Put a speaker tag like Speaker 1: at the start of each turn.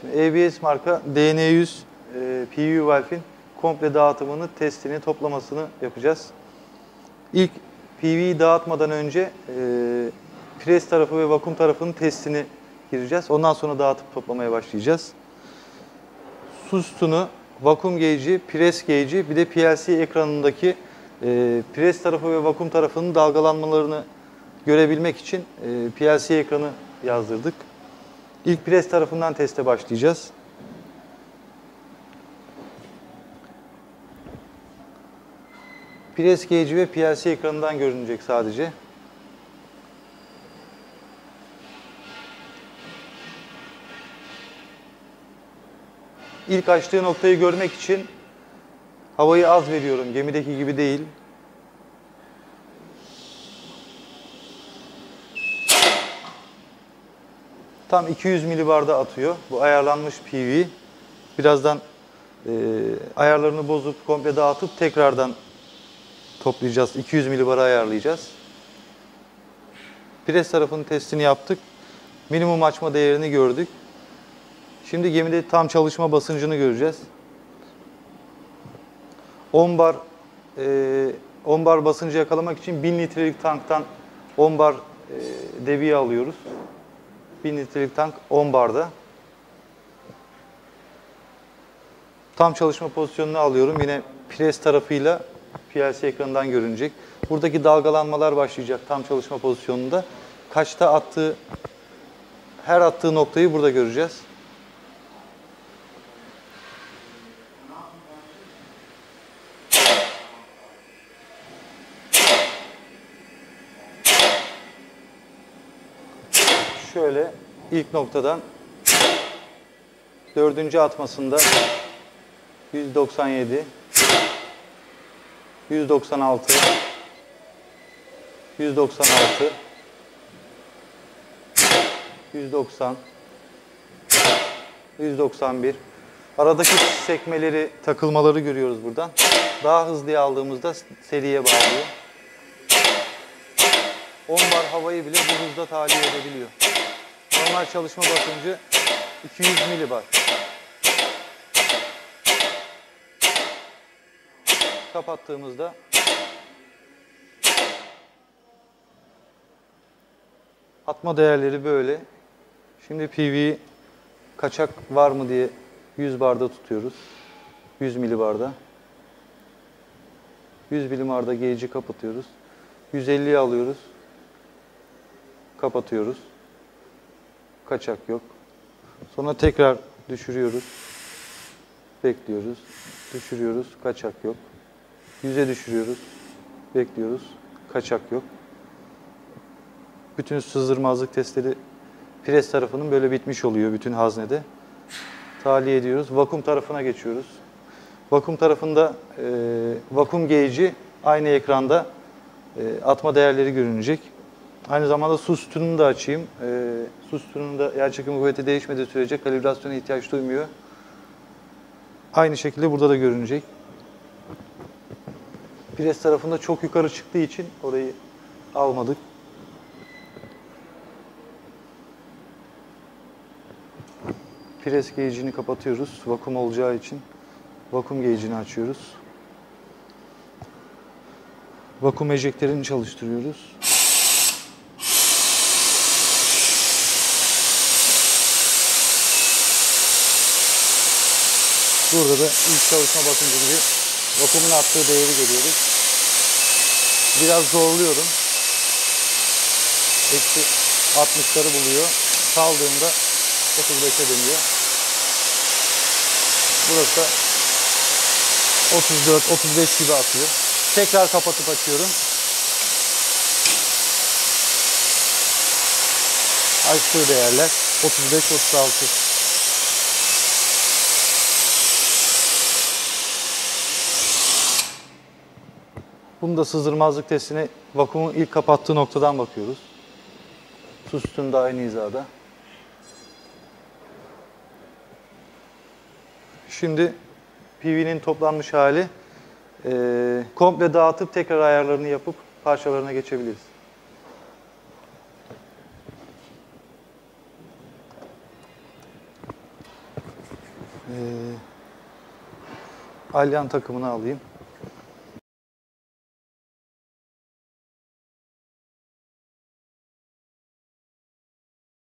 Speaker 1: Şimdi ABS marka DN100 e, PU valve'in komple dağıtımını, testini, toplamasını yapacağız. İlk PV'yi dağıtmadan önce e, pres tarafı ve vakum tarafının testini gireceğiz. Ondan sonra dağıtıp toplamaya başlayacağız. Su sütunu, vakum gauge'i, pres gauge'i bir de PLC ekranındaki e, pres tarafı ve vakum tarafının dalgalanmalarını görebilmek için e, PLC ekranı yazdırdık. İlk pres tarafından teste başlayacağız. Pres gauge ve PLC ekranından görünecek sadece. İlk açtığı noktayı görmek için havayı az veriyorum. Gemideki gibi değil. Tam 200 milibarda atıyor. Bu ayarlanmış PV. Birazdan e, ayarlarını bozup komple dağıtıp tekrardan toplayacağız. 200 milibara ayarlayacağız. Pres tarafının testini yaptık. Minimum açma değerini gördük. Şimdi gemide tam çalışma basıncını göreceğiz. 10 bar e, 10 bar basıncı yakalamak için 1000 litrelik tanktan 10 bar e, deviye alıyoruz. 1000 litrelik tank 10 barda. Tam çalışma pozisyonunu alıyorum. Yine pres tarafıyla PLC ekranından görünecek. Buradaki dalgalanmalar başlayacak tam çalışma pozisyonunda. Kaçta attığı, her attığı noktayı burada göreceğiz. Şöyle ilk noktadan dördüncü atmasında 197 196 196 190 191 Aradaki sekmeleri, takılmaları görüyoruz buradan. Daha hızlıya aldığımızda seriye bağlıyor. 10 bar havayı bile bu hızda tahliye edebiliyor. Normal çalışma basıncı 200 milibar. Kapattığımızda atma değerleri böyle. Şimdi PV kaçak var mı diye 100 barda tutuyoruz. 100 milibarda. 100 milibarda gauge'i kapatıyoruz. 150'ye alıyoruz. Kapatıyoruz. Kaçak yok. Sonra tekrar düşürüyoruz. Bekliyoruz. Düşürüyoruz. Kaçak yok. 100'e düşürüyoruz. Bekliyoruz. Kaçak yok. Bütün sızdırmazlık testleri pres tarafının böyle bitmiş oluyor bütün haznede. Tahliye ediyoruz. Vakum tarafına geçiyoruz. Vakum tarafında e, vakum gauge'i aynı ekranda e, atma değerleri görünecek. Aynı zamanda su sütununu da açayım. E, su sütununda yer çekimi kuvveti değişmediği sürece kalibrasyona ihtiyaç duymuyor. Aynı şekilde burada da görünecek. Pres tarafında çok yukarı çıktığı için orayı almadık. Pres gauge'ini kapatıyoruz. Vakum olacağı için vakum gauge'ini açıyoruz. Vakum ejekterini çalıştırıyoruz. Burada da ilk çalışma basıncı gibi vakumun attığı değeri görüyoruz. Biraz zorluyorum. Eksi 60'ları buluyor. Saldığımda 35'e dönüyor. Burası da 34-35 gibi atıyor. Tekrar kapatıp açıyorum. Açtığı değerler 35-36. Bunu da sızdırmazlık testine vakumun ilk kapattığı noktadan bakıyoruz. Su da aynı hizada. Şimdi PV'nin toplanmış hali. E, komple dağıtıp tekrar ayarlarını yapıp parçalarına geçebiliriz. Ee, Alyan takımını alayım.